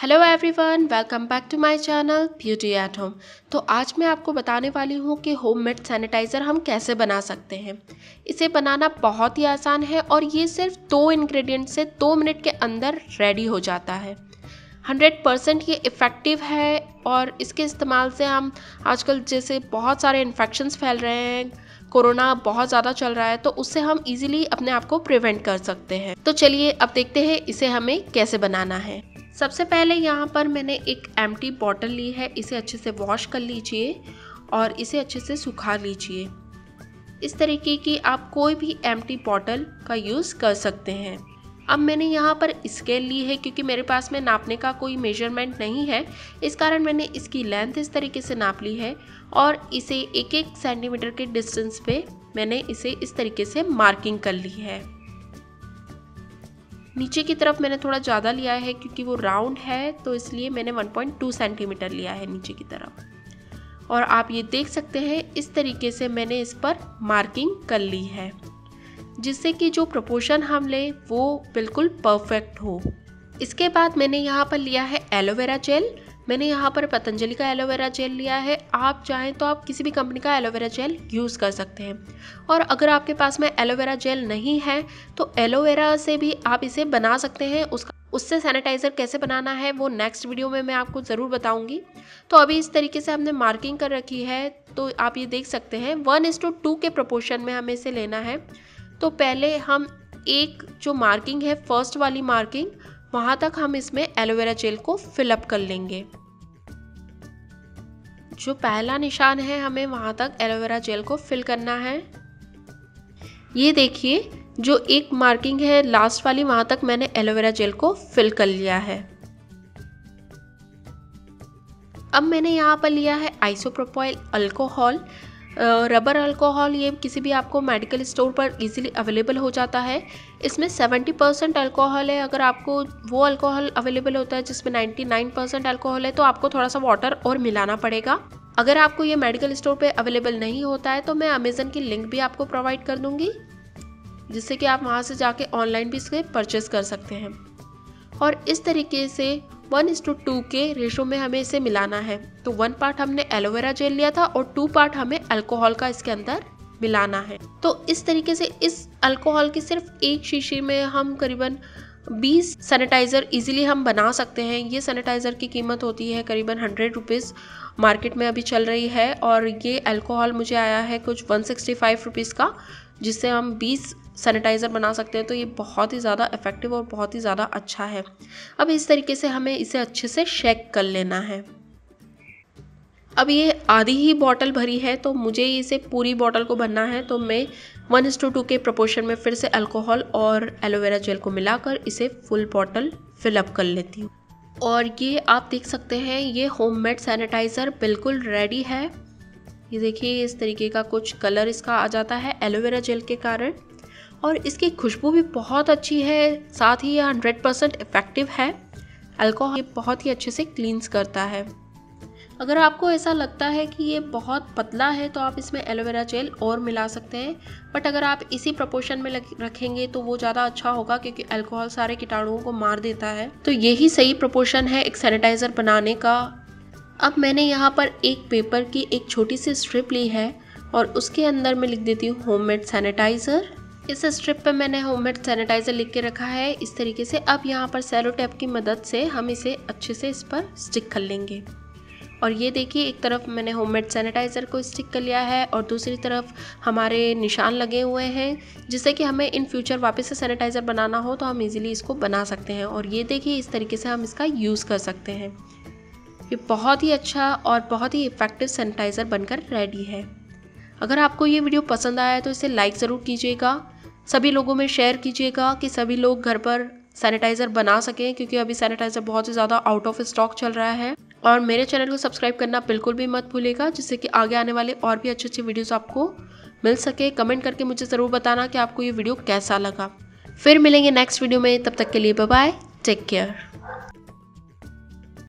Hello everyone welcome back to my channel beauty at home तो आज मैं आपको बताने वाली हूँ कि होममेड सैनिटाइज़र हम कैसे बना सकते हैं। इसे बनाना बहुत ही आसान है और ये सिर्फ़ दो इंग्रेडिएंट से दो मिनट के अंदर रेडी हो जाता है। हंड्रेड परसेंट ये इफ़ेक्टिव है और इसके इस्तेमाल से हम आजकल जैसे बहुत सारे इन्फेक्शंस फैल रहे हैं, कोरोना बहुत ज़्यादा चल रहा है तो उससे हम इजीली अपने आप को प्रिवेंट कर सकते हैं। तो चलिए अब देखते हैं इसे हमें कैसे बनाना है। सबसे पहले यहाँ पर मैंने एक एम टी बॉटल ली है, इसे अच्छे से वॉश कर लीजिए और इसे अच्छे से सुखा लीजिए। इस तरीके की आप कोई भी एम टी बॉटल का यूज़ कर सकते हैं। अब मैंने यहाँ पर स्केल ली है क्योंकि मेरे पास में नापने का कोई मेज़रमेंट नहीं है। इस कारण मैंने इसकी लेंथ इस तरीके से नाप ली है और इसे एक एक सेंटीमीटर के डिस्टेंस पे मैंने इसे इस तरीके से मार्किंग कर ली है। नीचे की तरफ़ मैंने थोड़ा ज़्यादा लिया है क्योंकि वो राउंड है तो इसलिए मैंने 1.2 सेंटीमीटर लिया है नीचे की तरफ़। और आप ये देख सकते हैं, इस तरीके से मैंने इस पर मार्किंग कर ली है, जिससे कि जो प्रपोर्शन हम लें, वो बिल्कुल परफेक्ट हो। इसके बाद मैंने यहाँ पर लिया है एलोवेरा जेल मैंने यहाँ पर पतंजलि का एलोवेरा जेल लिया है। आप चाहें तो आप किसी भी कंपनी का एलोवेरा जेल यूज़ कर सकते हैं। और अगर आपके पास में एलोवेरा जेल नहीं है तो एलोवेरा से भी आप इसे बना सकते हैं। उसका उससे सैनिटाइज़र कैसे बनाना है, वो नेक्स्ट वीडियो में मैं आपको ज़रूर बताऊँगी। तो अभी इस तरीके से हमने मार्किंग कर रखी है तो आप ये देख सकते हैं। वन इस टू टू के प्रपोर्शन में हमें इसे लेना है। तो पहले हम एक जो मार्किंग है, फ़र्स्ट वाली मार्किंग, वहाँ तक हम इसमें एलोवेरा जेल को फिलअप कर लेंगे। जो पहला निशान है हमें वहाँ तक एलोवेरा जेल को फिल करना है। ये देखिए, जो एक मार्किंग है, लास्ट वाली वहाँ तक मैंने एलोवेरा जेल को फिल कर लिया है। अब मैंने यहाँ पर लिया है आइसोप्रोपोइल अल्कोहल। रबर अल्कोहल ये किसी भी आपको मेडिकल स्टोर पर इजीली अवेलेबल हो जाता है। इसमें 70 परसेंट अल्कोहल है। अगर आपको वो अल्कोहल अवेलेबल होता है जिसमें 99 परसेंट अल्कोहल है तो आपको थोड़ा सा वाटर और मिलाना पड़ेगा। अगर आपको ये मेडिकल स्टोर पे अवेलेबल नहीं होता है तो मैं अमेज़न की लिंक भी आपको प्रोवाइड कर दूँगी, जिससे कि आप वहाँ से जाके ऑनलाइन भी इसके परचेस कर सकते हैं। और इस तरीके से वन इस टू टू के रेशो में हमें इसे मिलाना है। तो वन पार्ट हमने एलोवेरा जेल लिया था और टू पार्ट हमें अल्कोहल का इसके अंदर मिलाना है। तो इस तरीके से इस अल्कोहल की सिर्फ़ एक शीशी में हम करीबन 20 सैनिटाइज़र इजीली हम बना सकते हैं। ये सैनिटाइज़र की कीमत होती है करीबन हंड्रेड रुपीज़ मार्केट में अभी चल रही है और ये अल्कोहल मुझे आया है कुछ वन सिक्सटी फाइव रुपीज़ का, जिससे हम 20 सैनिटाइज़र बना सकते हैं तो ये बहुत ही ज़्यादा इफ़ेक्टिव और बहुत ही ज़्यादा अच्छा है। अब इस तरीके से हमें इसे अच्छे से शेक कर लेना है। अब ये आधी ही बॉटल भरी है तो मुझे इसे पूरी बॉटल को भरना है तो मैं वन इस टू टू के प्रपोर्शन में फिर से अल्कोहल और एलोवेरा जेल को मिलाकर इसे फुल बॉटल फिलअप कर लेती हूँ। और ये आप देख सकते हैं, ये होममेड सैनिटाइज़र बिल्कुल रेडी है। ये देखिए, इस तरीके का कुछ कलर इसका आ जाता है एलोवेरा जेल के कारण। और इसकी खुशबू भी बहुत अच्छी है, साथ ही ये हंड्रेड परसेंट इफ़ेक्टिव है। अल्कोहल बहुत ही अच्छे से क्लींस करता है। अगर आपको ऐसा लगता है कि ये बहुत पतला है तो आप इसमें एलोवेरा जेल और मिला सकते हैं। बट अगर आप इसी प्रपोर्शन में रखेंगे तो वो ज़्यादा अच्छा होगा, क्योंकि अल्कोहल सारे कीटाणुओं को मार देता है। तो यही सही प्रपोर्शन है एक सैनिटाइज़र बनाने का। अब मैंने यहाँ पर एक पेपर की एक छोटी सी स्ट्रिप ली है और उसके अंदर मैं लिख देती हूँ होममेड सैनिटाइज़र इस स्ट्रिप पे मैंने होममेड सैनिटाइज़र लिख के रखा है। इस तरीके से अब यहाँ पर सेलो टैप की मदद से हम इसे अच्छे से इस पर स्टिक कर लेंगे। और ये देखिए, एक तरफ़ मैंने होममेड सैनिटाइज़र को स्टिक कर लिया है और दूसरी तरफ़ हमारे निशान लगे हुए हैं। जिससे कि हमें इन फ्यूचर वापस से सैनिटाइज़र बनाना हो तो हम इजीली इसको बना सकते हैं। और ये देखिए, इस तरीके से हम इसका यूज़ कर सकते हैं। ये बहुत ही अच्छा और बहुत ही इफ़ेक्टिव सैनिटाइज़र बनकर रेडी है। अगर आपको ये वीडियो पसंद आया है तो इसे लाइक ज़रूर कीजिएगा। सभी लोगों में शेयर कीजिएगा कि सभी लोग घर पर सैनिटाइज़र बना सकें, क्योंकि अभी सैनिटाइज़र बहुत ही ज़्यादा आउट ऑफ़ स्टॉक चल रहा है। और मेरे चैनल को सब्सक्राइब करना बिल्कुल भी मत भूलेगा जिससे कि आगे आने वाले और भी अच्छे अच्छे वीडियोज़ आपको मिल सके। कमेंट करके मुझे ज़रूर बताना कि आपको ये वीडियो कैसा लगा। फिर मिलेंगे नेक्स्ट वीडियो में, तब तक के लिए बाय टेक केयर